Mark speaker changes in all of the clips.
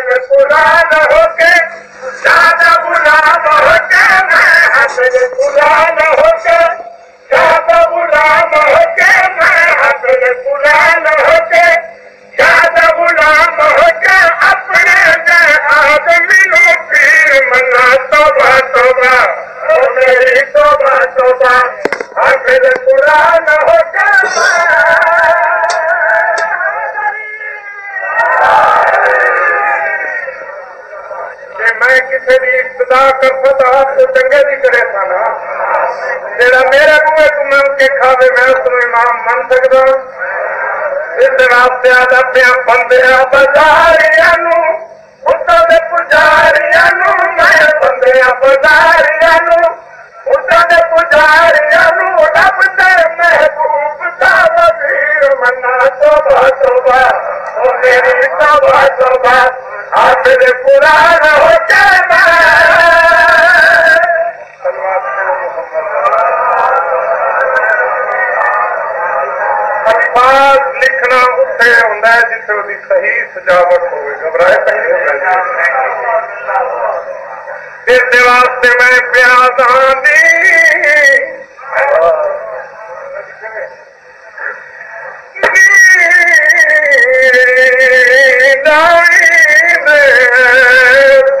Speaker 1: حافظ قرآن ہو کے زیادہ میں کسی بھی ابتدا کر سکتا تو چنگے بھی کرے تھا نا۔ جڑا میرے بوئے تو من کے کھاوے میں اس میں امام من سکتا اس واسطے آدھا پیا بندے بازاریاں نو، خدا دے پجاریاں نو، میں بندے بازاریاں نو، خدا دے پجاریاں نو، رب دے محبوب دا وزیر منا توبہ توبہ او میری توبہ توبہ حافظ قرآن ہو کے میں الفاظ لکھنا اتنے ہوتا ہے جتنے وہ صحیح سجاوٹ ہوئے گھبرائے پہلے اس واسطے میں Amen.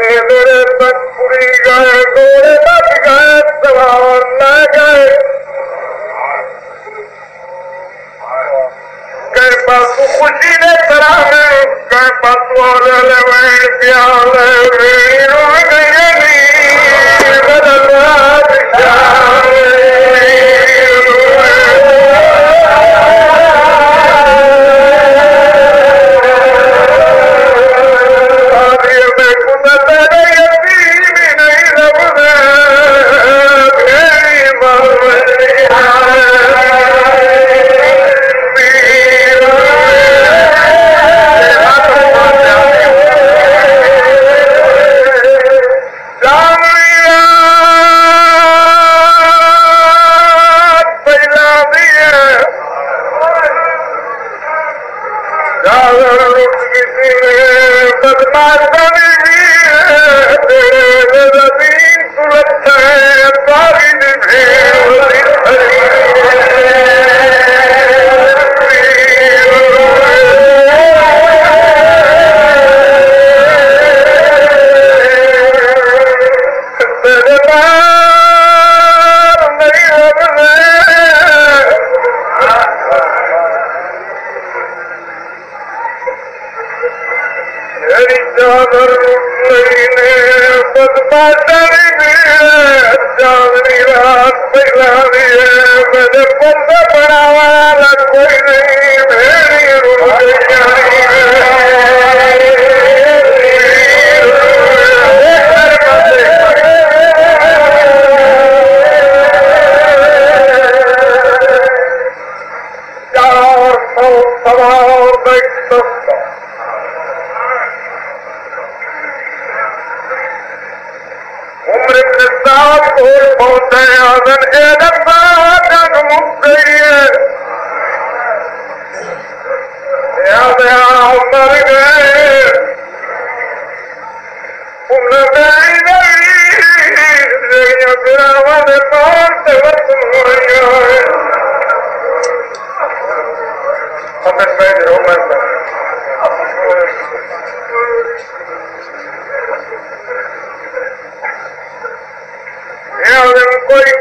Speaker 1: میرے تک پوری گئے گوڑے بچ گئے سوار لے گئے کئی پاس خوشی نے طرح میں کئی پاس والے میں پیال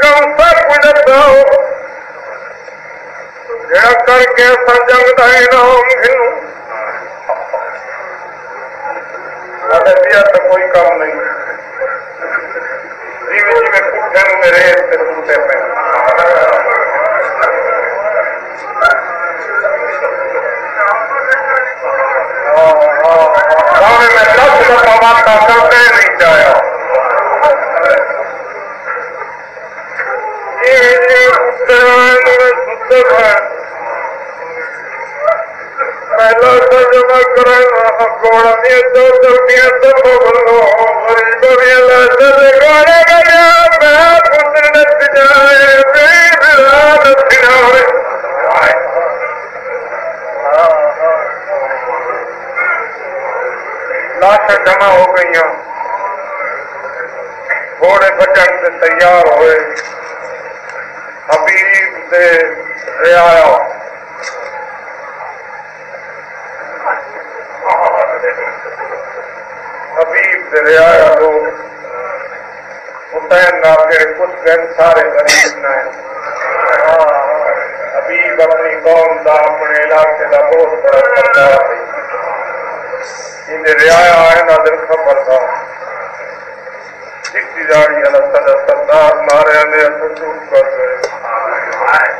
Speaker 1: কাউসার বুঝে দাও ਜਿਹੜਾ ਕਰਕੇ ਸੰਜੰਗ ਦਾ ਨਾਮ ਖਿਨੂ ਸਾਡੇ ਪਿਆ ਤਾਂ ਕੋਈ ਕੰਮ ਨਹੀਂ ਜਿਵੇਂ ਜਿਵੇਂ ਕੁੱਠੇ ਨੂੰ ਮੇਰੇ ਤੇ ਟੁੱਟੇ ਪਏ ਮੈਂ ਸਭ ਦਾ ਪਾਵਾ ਤਾਂ ਕਰਦੇ ਨਹੀਂ ਚਾਹਿਆ نہیں چاہیا پہلا ترجمہ کرنا گوڑا دو درمیاں سب بولو غریب گوڑے گیا میں پتر نت جائے میرا نت جائے لاشیں جمع ہو گئی ہوں گھوڑے بچن سے تیار ہوئے۔ حبیب سے رعایا حبیب سے رعایا لوگ حسین ناظر کچھ گن سارے غریب نہ حبیب اپنی قوم کا اپنے علاقے کا بہت بڑا سردار ان رعایا ہے نادر خبر تھا جس ٹکی جاڑی اللہ صدا سردار مارے نے چپ کر گئے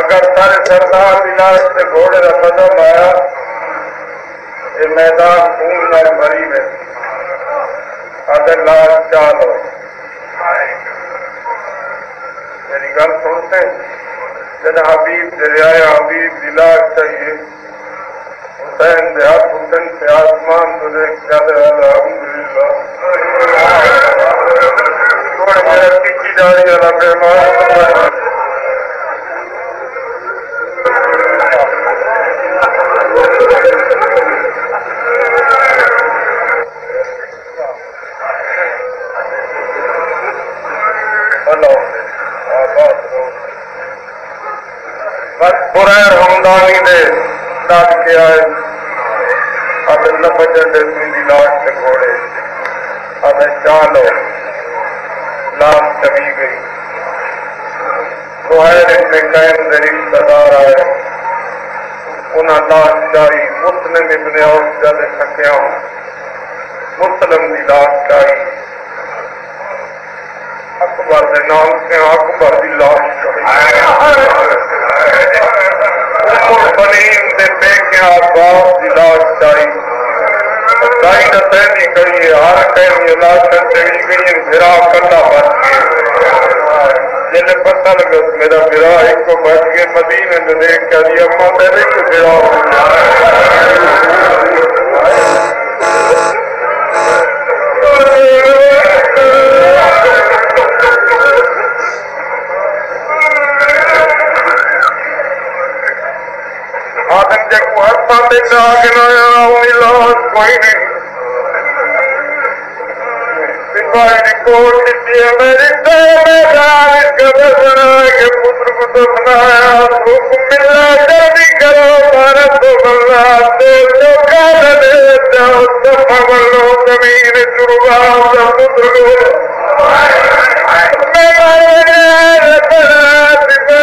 Speaker 1: اگر سارے سردار علاج سے گھوڑے کا قدم آیا یہ میدان خون نہ بھری میں۔ اگر لاش چالو میری گل سنتے جن حبیب دریائے حبیب علاج چاہیے۔ حسین دے ہاتھ حسین سے آسمان تو دیکھ چلے الحمدللہ۔ تھوڑے میرے ٹکی بس پوریر ہمدانی دے ڈاک کے آئے اب لبجن دے میری لاش سے گھوڑے اب چالو لاش چلی گئی سہیل ابن قیم دے رشتہ دار آئے انہاں لاش چاہی مسلم ابن عوف جد سکیا مسلم دی لاش چاہی اکبر دے نام سے اکبر دی لاش عمر کریم دے پیکیا باپ دی لاش چاہی دائی نہ تینی کریے ہر کہیں لاش چلی گئی بھرا کلا بچ گئے جن پتہ لگا میرا بھرا ایک کو بچ گئے مدینے نے دیکھ کے دی اما تیرے کو بھرا آدم جب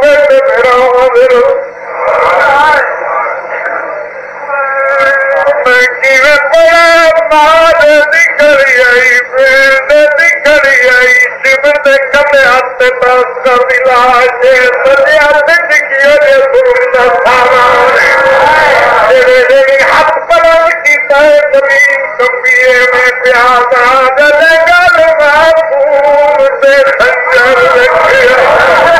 Speaker 1: ہر پاتے کا آگے نہ آیا وہی لاش کوئی نہیں سپاہی رپورٹ دیتی ہے میری دار کا دسنا کہ پتر کو دفنایا حکم ملا جلدی کرو بھارت کو بلنا دیر تو کال دے جاؤ دفع بلو زمین چرگا پتر کو لگی گل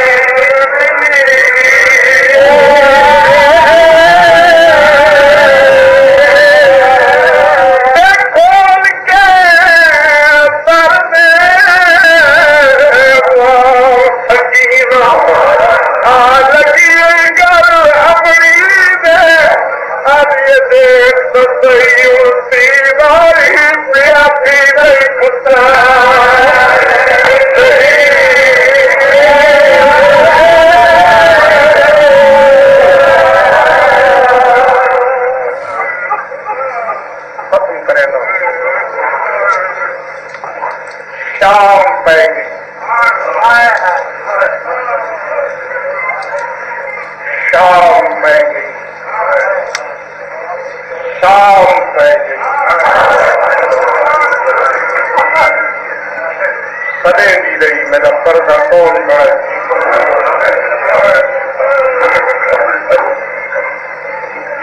Speaker 1: میرا پردہ کون بڑا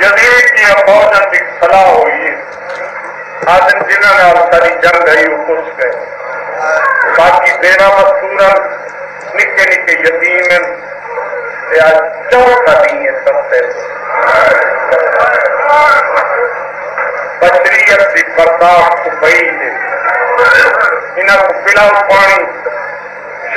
Speaker 1: یزید کی فوجن کی صلاح ہوئی آدم جنہوں نے ساری جنگ گئی وہ کچھ گئے باقی دینا مستورا نکے نکے یتیم ہیں تے چوتھا دین ہے سب سے۔ بشریت کی برداشت کو پئی ہے انہاں کو پلاؤ پانی۔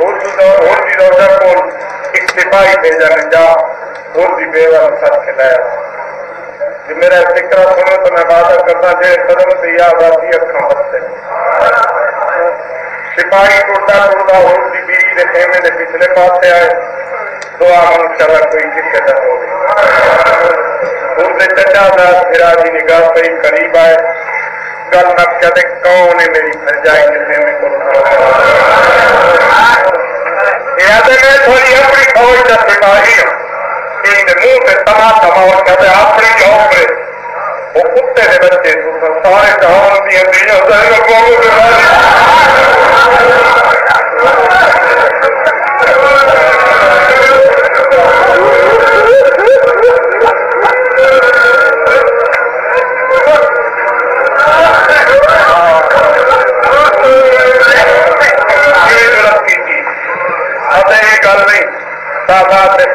Speaker 1: ہو کو سپاہی بھیجا اور بھی بیوہ کھلایا میرا سنو تو میں وعدہ کرتا قدم سے یاد آتی اکھاں بستے سپاہی ٹوٹا ٹوٹا اور بھی بیوی دے خیمے دے پچھلے پاسے آئے دعا من چلا کوئی کسے نہ ہو اور دے چچا دا پھرا دی نگاہ پہ قریب آئے گل نقشہ دے کون ہے میری بھرجائی کے خیمے کو جب بیماری کا ان منہ سے تما تما اور کہتے اپنی جاب وہ کتے دے بچے سارے جہان دیا دیا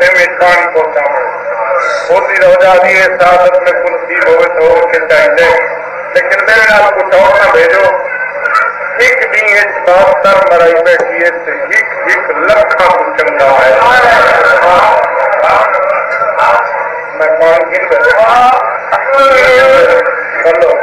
Speaker 1: سے میں پانی پہنچا روزہ دی سادت میں کنسی ہوئے تو کے چاہیے لیکن میرے نال کچھ اور نہ بھیجو۔ ایک دن بہتر مرائی بیٹھی ہے ایک ایک لکھا کو چنگا ہے میں پان گن بیٹھا چلو۔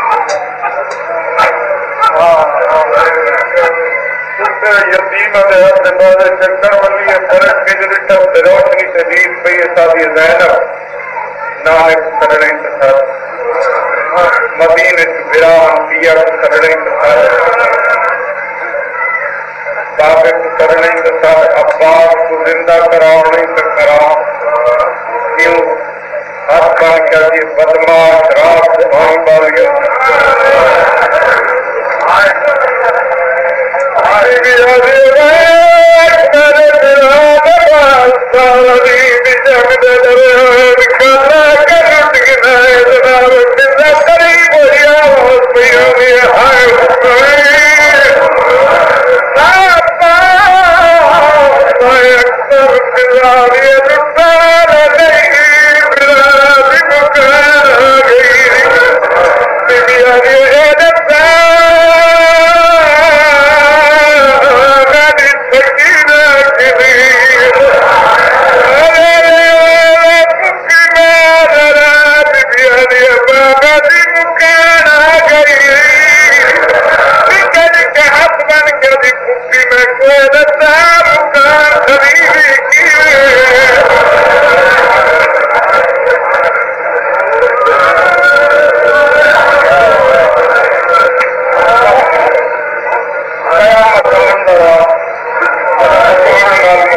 Speaker 1: سڑی فرق کے جو روشنی سے دید پہ یہ زینب نام مدین ثابت کرنے عباس کو زندہ کرا کیوں ہاتھ بن جی بدماش رات سے بھان بال گیا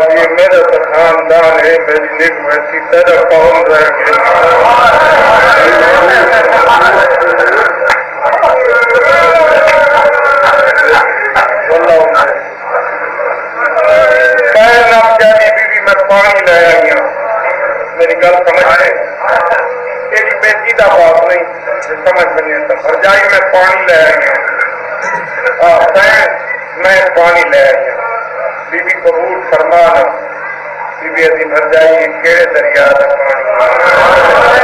Speaker 1: اب یہ میرا تو خاندان ہے میری نک ویسی طرح پہنچ رہے میں پانی لے آئی ہوں میری گل سمجھ تیری بیٹی کا بات نہیں، سمجھ بنی بھرجائی میں پانی لے آئی ہوں میں پانی لے آئی ہوں بی بی قبول فرمانا بی بی ادی بھرجائی کہڑے دریا کا پانی۔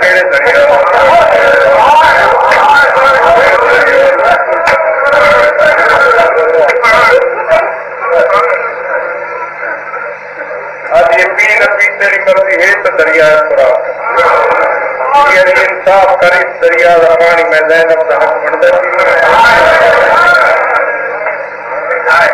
Speaker 1: کہڑے دریا اب یہ پی نبی تیری مرضی ہے تو دریا پورا یعنی انصاف کر اس دریا کا پانی، میں زینب کا حق بنتا যায়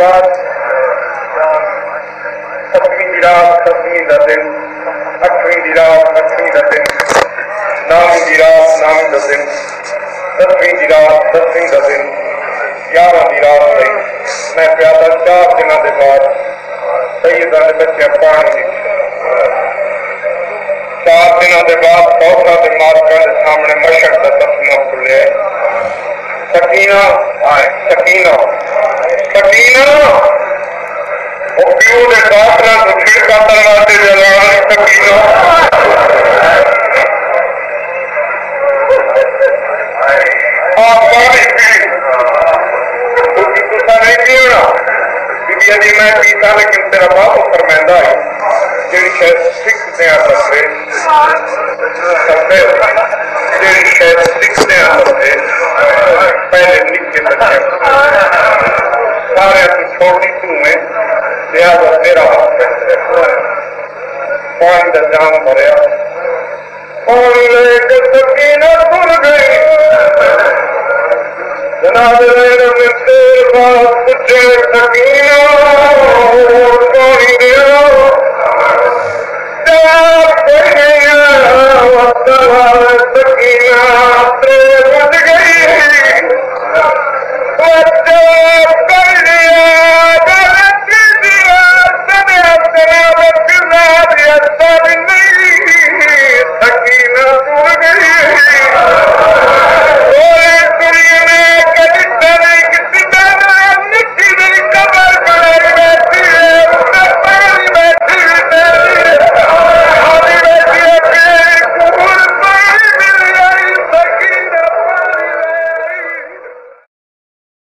Speaker 1: بعد ستویں رات ستویں کا دن اٹھویں رات اٹھویں کا دن نویں رات نویں کا دن دسویں رات دسویں کا دن گیارہ رات رہی میں پیادا چار دن کے بعد سیدہ نے بچے پانی دی چار دنوں کے بعد کوسا کے مارکا کے سامنے مشق کا تسمہ کھلے سکینہ آئے سکینہ سکینہ وہ پیو سکینہ آپ نہیں پیونا بی جی میں پیتا لیکن تیرا باپ فرمائندہ ہے جیڑی شاید سکھ دیا جیڑی شاید سکھ دیا پہلے نکے بچے سارے تو چھوڑی تو میں لہذا میرا حق کا جام بھریا پانی گئی جناب گئی Amen.